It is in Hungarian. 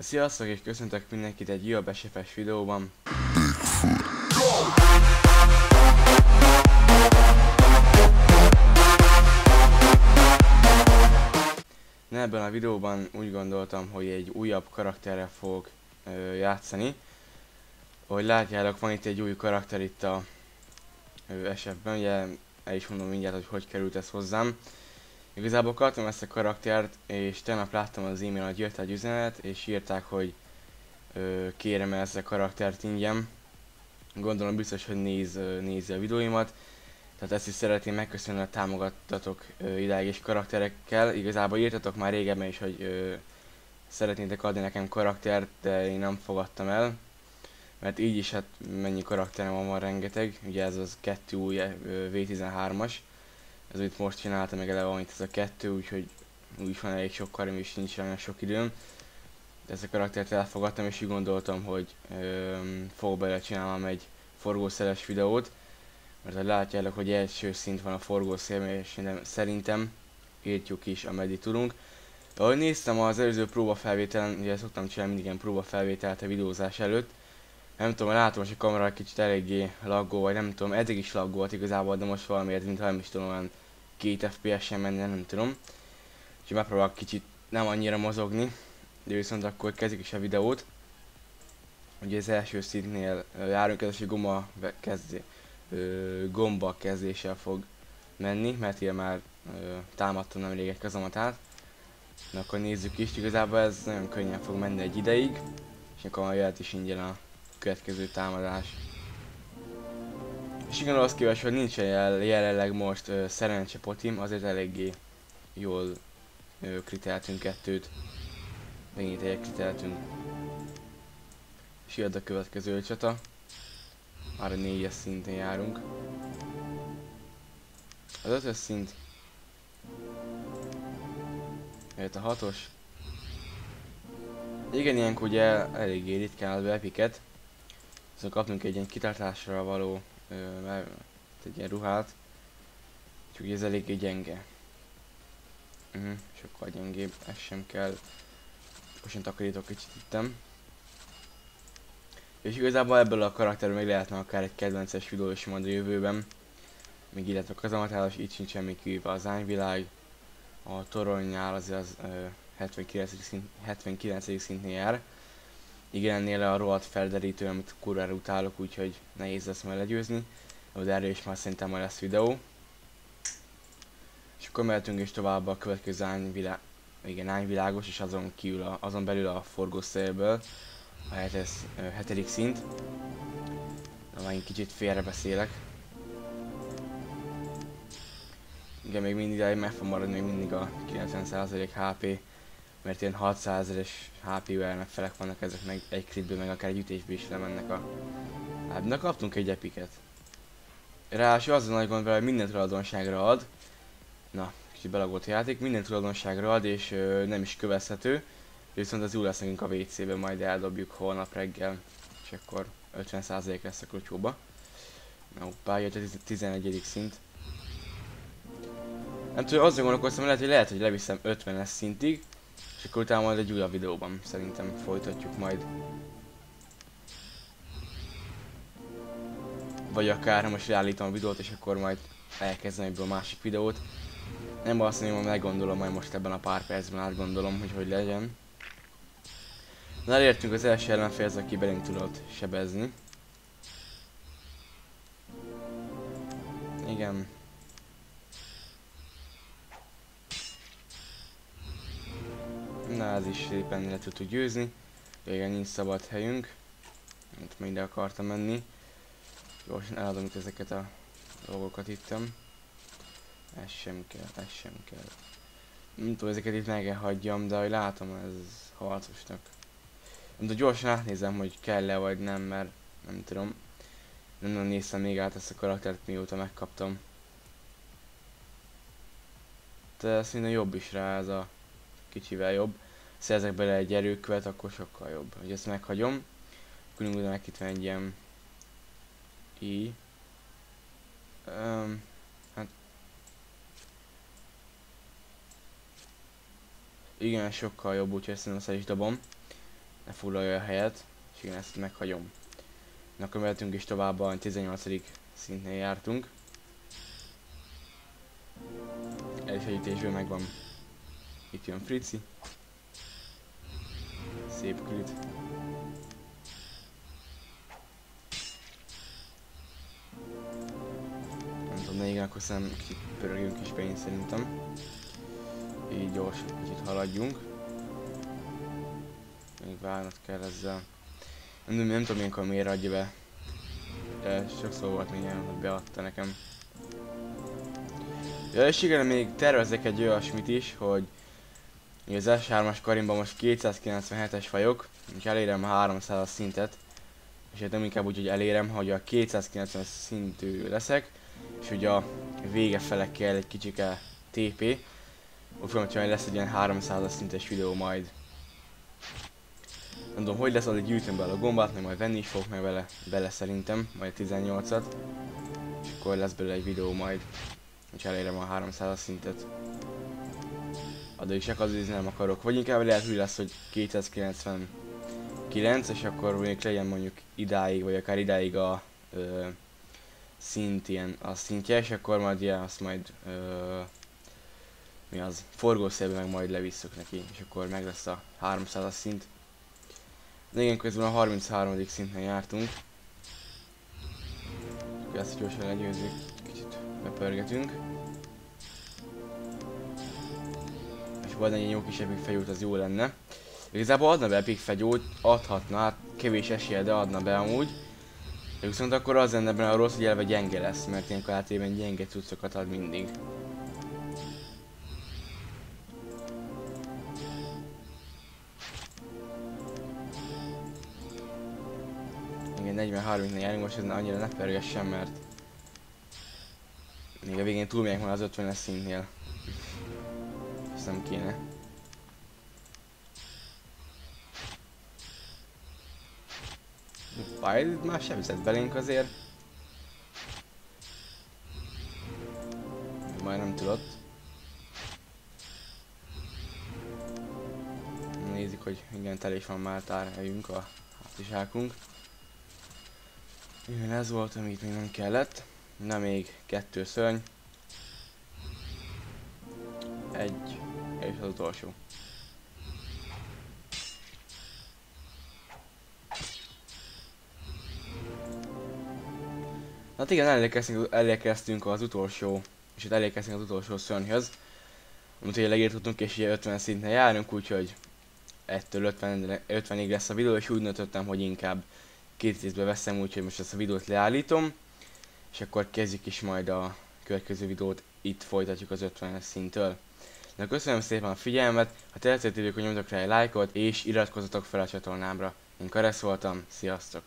Sziasztok és köszöntök mindenkit egy újabb SFS videóban. Na, ebben a videóban úgy gondoltam, hogy egy újabb karakterrel fogok ö, játszani. Ahogy látjátok, van itt egy új karakter itt a SF-ben, ugye el is mondom mindjárt, hogy hogy került ez hozzám. Igazából akartam ezt a karaktert, és tegnap láttam az e-mail, hogy jött egy üzenet, és írták, hogy ö, kérem ezt a karaktert ingyen. Gondolom biztos, hogy néz, nézi a videóimat. Tehát ezt is szeretném megköszönni, hogy támogattatok idáig is karakterekkel. Igazából írtatok már régebben is, hogy ö, szeretnétek adni nekem karaktert, de én nem fogadtam el. Mert így is hát mennyi karakterem van, van rengeteg. Ugye ez az kettő új V13-as ez itt most csináltam meg eleve amit ez a kettő, úgyhogy úgy van elég sok karim és nincs olyan sok időm. De ezt a karaktert elfogadtam és úgy gondoltam, hogy öm, fogok bele csinálnom egy forgószeles videót. Mert ha látjátok, hogy első szint van a forgószélben, és szerintem írtjuk is, ameddig tudunk. Ahogy néztem az előző próbafelvételen, ugye szoktam csinálni mindig ilyen próbafelvételt a videózás előtt, nem tudom, látom, hogy a kamera kicsit eléggé laggó, vagy nem tudom, eddig is laggolt igazából, de most valamiért, mintha nem is tudom, olyan két FPS-en menne, nem tudom. Úgyhogy megpróbálok kicsit nem annyira mozogni, de viszont akkor kezdjük is a videót. Ugye az első szintnél járunk, ez a gomba, kezdé, gomba kezdéssel fog menni, mert ilyen már ö, támadtam nemrég egy kazamatát. Na akkor nézzük is, igazából ez nagyon könnyen fog menni egy ideig, és akkor már jöhet is ingyen a következő támadás. És igen, az kíváncsi, hogy nincsen jel, jelenleg most ö, szerencse potim, azért eléggé jól ö, kriteltünk kettőt. Megint egy kriteltünk. És jött a következő csata. Már a négyes szinten járunk. Az ötös szint. Jött a hatos. Igen, ilyenkor ugye eléggé ritkán az epiket. Szóval kaptunk egy ilyen kitartásra való ö, egy ilyen ruhát. Csak ez eléggé gyenge. Uh -huh, sokkal gyengébb, ez sem kell. Most takarítok kicsit ittem. És igazából ebből a karakterből meg lehetne akár egy kedvences videó is majd a jövőben. Még illetve a kazamatálás, itt sincs semmi kívül az ányvilág. A toronynál az, az ö, 79. Szint, 79. szintnél jár igen, ennél a rohadt felderítő, amit kurvára utálok, úgyhogy nehéz lesz majd legyőzni. De erről is már szerintem majd lesz videó. És akkor mehetünk is tovább a következő ányvilá... igen, ányvilágos, és azon, kívül a, azon belül a forgószélből. A hetes, hetedik szint. Na, már kicsit félre beszélek. Igen, még mindig meg fog maradni még mindig a 90% HP mert ilyen 600 es HP-vel felek vannak ezek meg egy klipből, meg akár egy ütésből is lemennek a lábnak. Kaptunk egy epiket. Ráadásul az a nagy gond vele, hogy minden tulajdonságra ad. Na, kicsit belagolt a játék, minden tulajdonságra ad, és ö, nem is kövezhető. Viszont az jó lesz nekünk a WC-ben, majd eldobjuk holnap reggel, és akkor 50% lesz a klotyóba. Na, hoppá, jött a 11. szint. Nem tudom, azon gondolkoztam, lehet, hogy lehet, hogy leviszem 50-es szintig, és akkor utána majd egy újabb videóban szerintem folytatjuk majd. Vagy akár most leállítom a videót, és akkor majd elkezdem egyből a másik videót. Nem azt mondom, meggondolom majd most ebben a pár percben átgondolom, hogy hogy legyen. Na elértünk az első ellenfélhez, aki belénk tudott sebezni. Igen. Na, ez is szépen le tudtuk győzni. Igen, nincs szabad helyünk. Mint majd ide akartam menni. Gyorsan eladom itt ezeket a dolgokat ittem. Ez sem kell, ez sem kell. Nem tudom, ezeket itt meg hagyjam, de ahogy látom, ez harcosnak. Nem tudom, gyorsan átnézem, hogy kell-e vagy nem, mert nem tudom. Nem nagyon néztem még át ezt a karaktert, mióta megkaptam. De szerintem jobb is rá ez a kicsivel jobb. Szerzek bele egy erőkövet, akkor sokkal jobb. Hogy ezt meghagyom. Különbözőnek itt van egy ilyen i. Um, hát igen, sokkal jobb, úgyhogy ezt azt is dobom. ne foglalja a helyet, és én ezt meghagyom. Na, mehetünk is tovább, a 18. szintnél jártunk. Elsegítésből megvan. Itt jön Frici. Szép krit. Nem tudom, akkor szerintem kicsit pörögjünk is pénzt szerintem. Így gyors, kicsit haladjunk. Még várnod kell ezzel. Nem, nem, nem tudom ilyenkor miért adja be. De sokszor volt még hogy beadta nekem. Ja, és igen, még tervezek egy olyasmit is, hogy az S3-as karimban most 297-es vagyok, és elérem a 300 szintet. És hát nem inkább úgy, hogy elérem, hogy a 290 szintű leszek, és ugye a vége fele kell egy kicsike TP. Úgy fogom, hogy lesz egy ilyen 300 szintes videó majd. Nem tudom, hogy lesz, addig gyűjtöm bele a gombát, meg majd venni is fogok meg vele, bele szerintem, majd 18-at. És akkor lesz belőle egy videó majd, és elérem a 300 szintet. Addig is az nem akarok. Vagy inkább lehet, hogy lesz, hogy 299, és akkor még legyen mondjuk idáig, vagy akár idáig a ö, szint ilyen, a szintje, és akkor majd ilyen, azt majd ö, mi az, forgószélbe meg majd levisszük neki, és akkor meg lesz a 300 szint. De igen, közben a 33. szinten jártunk. Ezt gyorsan legyőzzük, kicsit bepörgetünk. Van egy jó kis epic fegyót, az jó lenne. Igazából adna be epic fegyót, adhatna, hát kevés esélye, de adna be amúgy. De viszont akkor az lenne benne a rossz, hogy elve gyenge lesz, mert ilyenkor általában gyenge cuccokat ad mindig. Igen, 40-30-nél járunk, most ez annyira ne pergessen, mert még a végén túlmegyek már az 50-es szintnél. Ezt nem kéne. Wild már sem viszed belénk azért. Majd nem tudott. Nézzük, hogy igen, tel is van már tárhelyünk, a hátizsákunk. Igen, ez volt, amit még nem kellett. Na még kettő szörny. Egy, és az utolsó. Hát igen, elérkeztünk, elérkeztünk az utolsó, és itt elérkeztünk az utolsó szörnyhöz. Amit ugye leírtottunk, és ugye 50 szinten járunk, úgyhogy ettől 50, 50-ig lesz a videó, és úgy döntöttem, hogy inkább két részbe veszem, úgyhogy most ezt a videót leállítom. És akkor kezdjük is majd a következő videót, itt folytatjuk az 50 szintől. Na köszönöm szépen a figyelmet, ha tetszett hogy nyomjatok rá egy lájkot, és iratkozzatok fel a csatornámra. Én Karesz voltam, sziasztok!